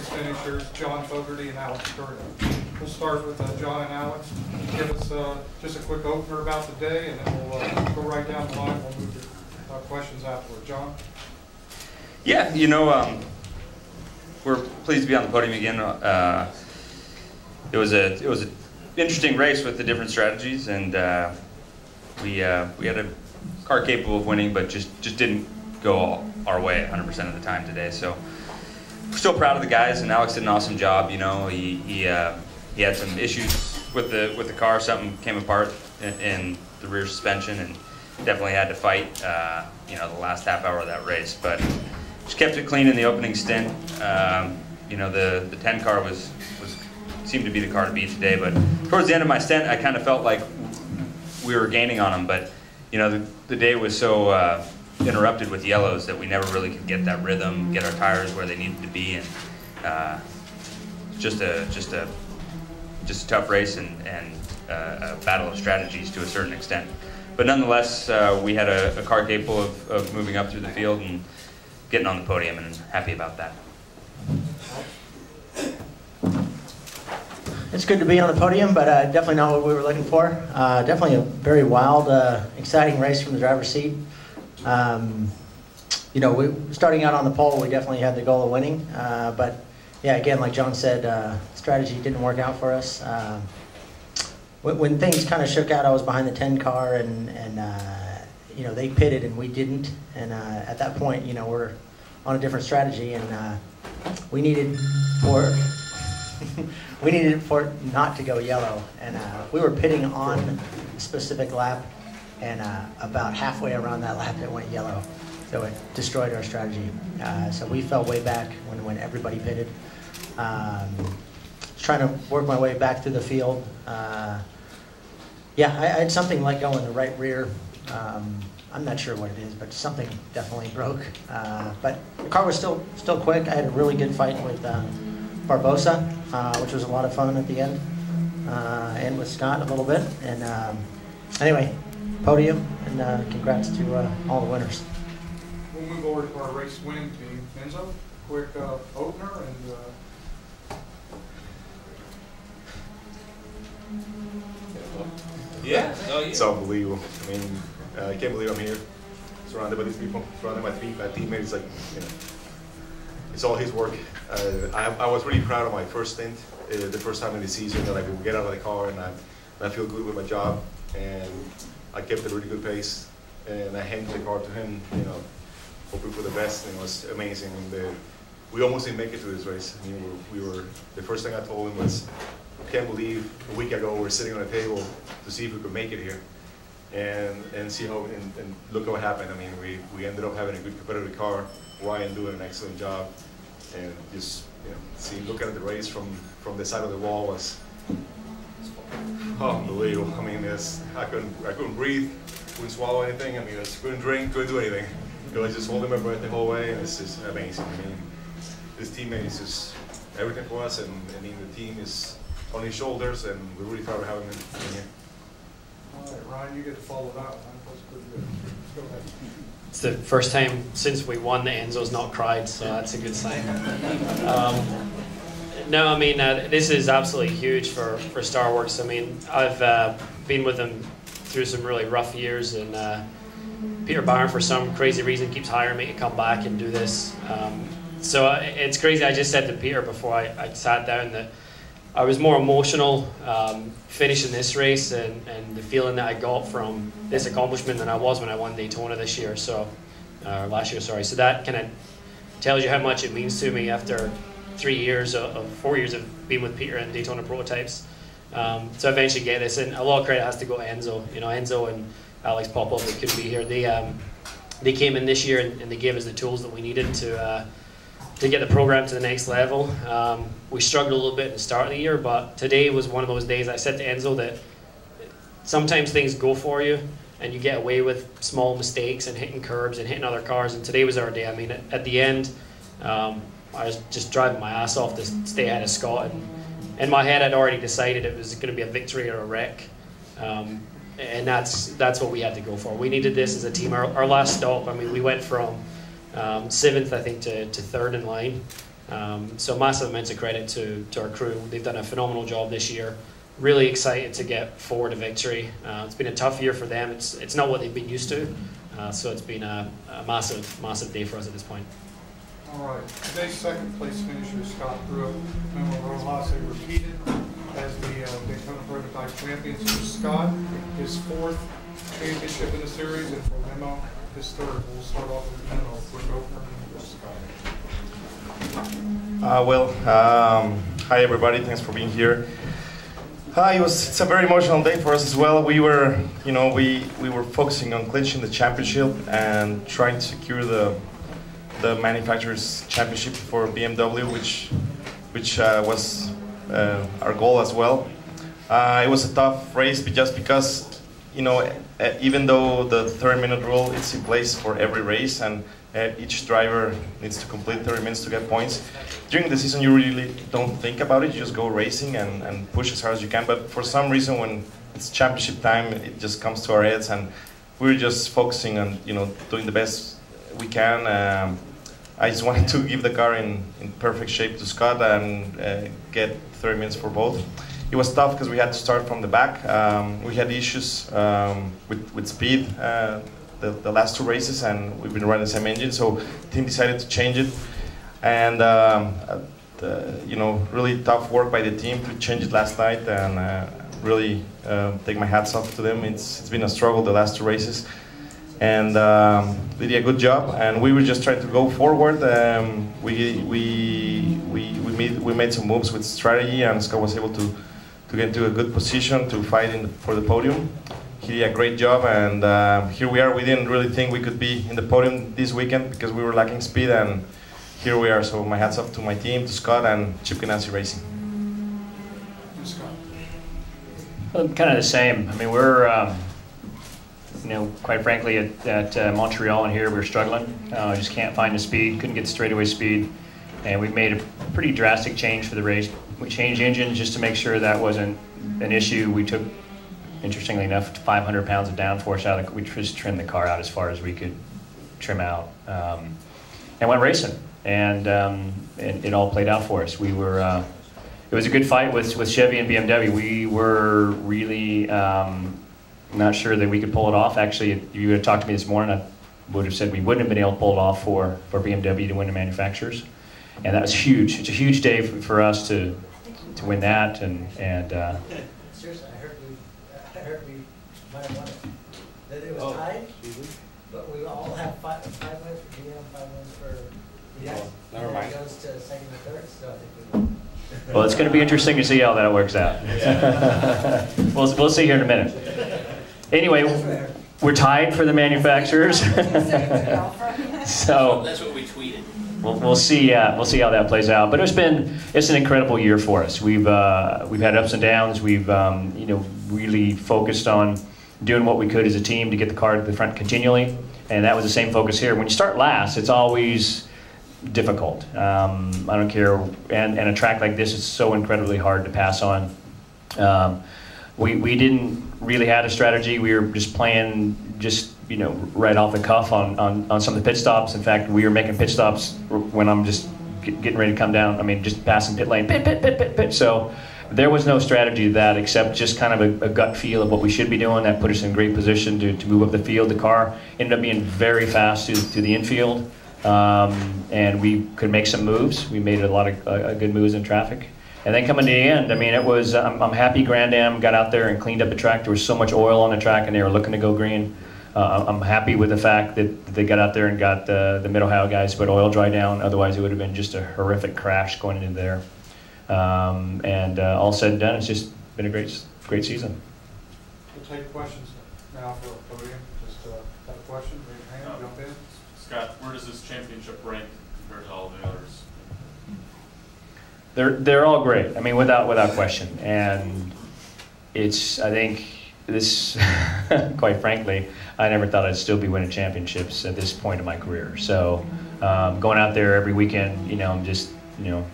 Finishers, John Fogarty and Alex Curtis. We'll start with uh, John and Alex. Give us uh, just a quick opener about the day, and then we'll uh, go right down the line. We'll move to uh, questions afterward. John? Yeah, you know, um, we're pleased to be on the podium again. Uh, it was a it was an interesting race with the different strategies, and uh, we we had a car capable of winning, but just just didn't go all, our way 100% of the time today. So still proud of the guys, and Alex did an awesome job. You know, he he, uh, he had some issues with the with the car. Something came apart in, in the rear suspension, and definitely had to fight. Uh, you know, the last half hour of that race, but just kept it clean in the opening stint. Um, you know, the the 10 car was was seemed to be the car to beat today, but towards the end of my stint, I kind of felt like we were gaining on them, but you know, the, the day was so uh, interrupted with yellows that we never really could get that rhythm, get our tires where they needed to be, and uh, just a just a just a tough race and, and uh, a battle of strategies to a certain extent. But nonetheless, uh, we had a, a car capable of, of moving up through the field and getting on the podium, and happy about that. It's good to be on the podium, but uh, definitely not what we were looking for. Uh, definitely a very wild, uh, exciting race from the driver's seat. Um, you know, we, starting out on the pole, we definitely had the goal of winning. Uh, but yeah, again, like John said, uh, strategy didn't work out for us. Uh, when, when, things kind of shook out, I was behind the 10 car, and, and you know, they pitted and we didn't. And at that point, you know, we're on a different strategy, and we needed more we needed for not to go yellow. And uh, we were pitting on a specific lap, and uh, about halfway around that lap, it went yellow. So it destroyed our strategy. Uh, so we fell way back when, when everybody pitted. Um, trying to work my way back through the field. Uh, yeah, I, I, had something let go in the right rear. Um, I'm not sure what it is, but something definitely broke. Uh, but the car was still still quick. I had a really good fight with uh, Barbosa, uh, which was a lot of fun at the end, and with Scott a little bit. And um, anyway, podium, and uh, congrats to uh, all the winners. We'll move over to our race winning team. Enzo, quick uh, opener and. Uh, yeah, no, yeah. It's unbelievable. I mean, I can't believe I'm here, surrounded by these people, surrounded by three my teammates. Like, you know, it's all his work. Uh, I, I, was really proud of my first stint, uh, the first time in the season that I could get out of the car and I, I feel good with my job. And I kept a really good pace. And I handed the car to him, you know, hoping for the best. And it was amazing. And the, we almost didn't make it to this race. I mean, we were, we were, the first thing I told him was, I can't believe a week ago we were sitting on a table to see if we could make it here. And, and see how, and, and look what happened. I mean, we, we ended up having a good competitive car. Ryan doing an excellent job and just you know, see looking at the race from from the side of the wall was unbelievable. I mean, it's, I couldn't I couldn't breathe, couldn't swallow anything. I mean, I couldn't drink, couldn't do anything. You I was just holding my breath the whole way, and it's just amazing. I mean, this teammate is just everything for us, and I mean, the team is on his shoulders, and we're really proud of having him in here. All right, Ryan, you get to follow that one. That's pretty good. Go ahead. It's the first time since we won that Enzo's not cried, so that's a good sign. Um, no, I mean, uh, this is absolutely huge for, for Starworks. I mean, I've uh, been with them through some really rough years, and uh, Peter Baron, for some crazy reason, keeps hiring me to come back and do this. Um, so uh, it's crazy. I just said to Peter before I, I sat down that I was more emotional um, finishing this race and, and the feeling that I got from this accomplishment than I was when I won Daytona this year. So, uh, last year, sorry. So that kind of tells you how much it means to me after three years of, of four years of being with Peter and Daytona prototypes. Um, so eventually get this, and a lot of credit has to go to Enzo. You know, Enzo and Alex Popow, they couldn't be here. They um, they came in this year and, and, they gave us the tools that we needed to. Uh, to get the program to the next level. Um, we struggled a little bit at the start of the year, but today was one of those days I said to Enzo that sometimes things go for you and you get away with small mistakes and hitting curbs and hitting other cars, and today was our day. I mean, at, at the end, um, I was just driving my ass off to stay ahead of Scott, and in my head, I'd already decided it was going to be a victory or a wreck. Um, and that's that's what we had to go for. We needed this as a team. Our, our last stop, I mean, we went from um, seventh, I think, to, to third in line. Um, so massive amounts of credit to, to our crew. They've done a phenomenal job this year. Really excited to get forward to victory. Uh, it's been a tough year for them. It's, it's not what they've been used to. Uh, so it's been a, a massive, massive day for us at this point. All right, today's second place finisher, is Scott Pruett, Memo Rojas, repeated as the uh, Daytona Prototype Champions. For Scott, his fourth championship in the series, and for Memo, his third. We'll start off with Memo. Quick opener for Scott. Uh, well, um, hi everybody. Thanks for being here. Uh, it was it's a very emotional day for us as well. We were, you know, we we were focusing on clinching the championship and trying to secure the the manufacturers championship for BMW, which which uh, was uh, our goal as well. Uh, it was a tough race, but just because, you know, even though the 30-minute rule is in place for every race and each driver needs to complete 30 minutes to get points. During the season, you really don't think about it. You just go racing and, and push as hard as you can. But for some reason, when it's championship time, it just comes to our heads, and we're just focusing on you know doing the best we can. Um, I just wanted to give the car in, in perfect shape to Scott and uh, get 30 minutes for both. It was tough because we had to start from the back. Um, we had issues um, with, with speed uh, the, the last two races, and we've been running the same engine, so the team decided to change it. And um, the, you know, really tough work by the team to change it last night, and uh, really uh, take my hats off to them. It's, it's been a struggle the last two races and um, a good job. And we were just trying to go forward. Um, we, we, we, we, made, we made some moves with strategy, and Scott was able to, to get into a good position to fight in the, for the podium. He did a great job, and uh, here we are. We didn't really think we could be in the podium this weekend because we were lacking speed, and here we are. So my hats off to my team, to Scott, and Chip Ganassi Racing. Scott. Well, kind of the same. I mean, we're um, you know, quite frankly, at, at uh, Montreal and here, we were struggling. Uh, just can't find the speed, couldn't get the straightaway speed. And we made a pretty drastic change for the race. We changed engines just to make sure that wasn't an issue. We took, interestingly enough, 500 pounds of downforce out. Of, we just trimmed the car out as far as we could trim out, um, and went racing. And um, it, it, all played out for us. We were. Uh, it was a good fight with, with Chevy and BMW. We were really um, not sure that we could pull it off. Actually, if you would have talked to me this morning, I would have said we wouldn't have been able to pull it off for, for BMW to win the manufacturers. And that was huge. It's a huge day for, for us to to win that. And, and uh, Seriously, I heard we, I heard we might have won it. That it was oh, tied, but we all have five, five wins for GM, five wins for yeah. Never mind. it goes to second and third, so I think we. Well, it's going to be interesting to see how that works out. we'll, we'll see here in a minute. Anyway, we're tied for the manufacturers. so that's what we tweeted. We'll, we'll see. Uh, we'll see how that plays out. But it's been it's an incredible year for us. We've uh, we've had ups and downs. We've um, you know really focused on doing what we could as a team to get the car to the front continually, and that was the same focus here. When you start last, it's always difficult. Um, I don't care, and, and a track like this is so incredibly hard to pass on. Um, we, we didn't really had a strategy. We were just playing just you know right off the cuff on, on, on some of the pit stops. In fact, we were making pit stops when I'm just getting ready to come down. I mean, just passing pit lane, pit, pit, pit, pit, pit. So there was no strategy to that except just kind of a, a, gut feel of what we should be doing. That put us in great position to, to move up the field. The car ended up being very fast to, to the infield, um, and we could make some moves. We made a lot of uh, good moves in traffic. And then coming to the end, I mean, it was, I'm, I'm, happy Grand Am got out there and cleaned up the track. There was so much oil on the track and they were looking to go green. Uh, I'm happy with the fact that they got out there and got the, the Mid Ohio guys to put oil dry down. Otherwise, it would have been just a horrific crash going into there. Um, and uh, all said and done, it's just been a great, great season. We'll take questions now for a podium. Just uh, have a question, raise your hand, jump in. Scott, where does this championship rank compared to all the others? They're they're all great. I mean, without without question. And it's I think this, quite frankly, I never thought I'd still be winning championships at this point in my career. So um, going out there every weekend, you know, I'm just you know,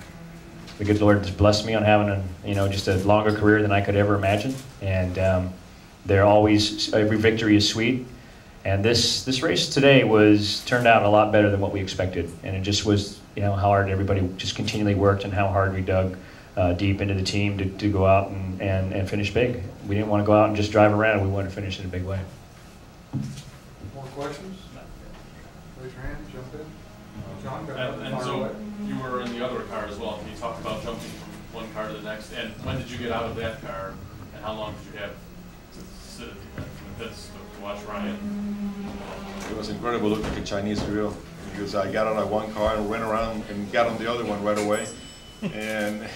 the good Lord has blessed me on having a you know just a longer career than I could ever imagine. And um, they're always every victory is sweet. And this this race today was turned out a lot better than what we expected, and it just was you know how hard everybody just continually worked and how hard we dug uh, deep into the team to, to go out and, and, and finish big. We didn't want to go out and just drive around. We wanted to finish in a big way. More questions? Raise your hand, jump in. John, go ahead. And, and so away. you were in the other car as well. Can you talk about jumping from one car to the next? And when did you get out of that car? And how long did you have to sit in the pits to, to watch Ryan? It was incredible looking at the Chinese grill because I got out of one car and went around and got on the other one right away. and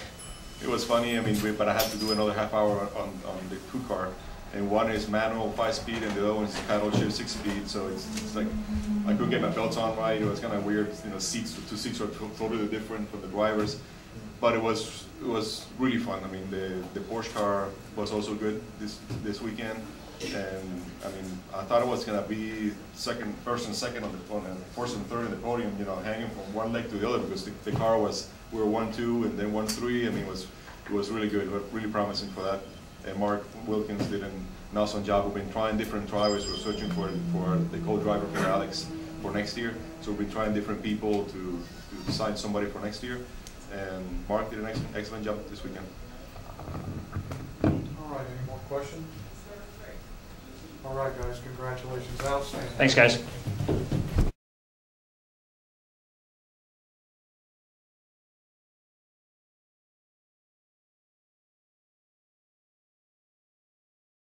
it was funny, I mean, we, but I had to do another half hour on, on the two car. And one is manual five speed and the other one is paddle shift six speed. So it's, it's like, I couldn't get my belts on right. It was kind of weird, you know, seats, two seats are totally different from the drivers. But it was, it was really fun. I mean, the, the Porsche car was also good this, this weekend. And I mean, I thought it was gonna be second, first and second on the, podium, first and third in the podium, you know, hanging from one leg to the other because the, the car was, we were one, two, and then one, three. I mean, it was, it was really good, really promising for that. And Mark Wilkins did an awesome job. We've been trying different drivers. We're searching for, for the co-driver for Alex for next year. So we've been trying different people to, to decide somebody for next year. And Mark did an excellent, excellent job this weekend. All right, any more questions? All right, guys, congratulations, outstanding. Thanks, guys.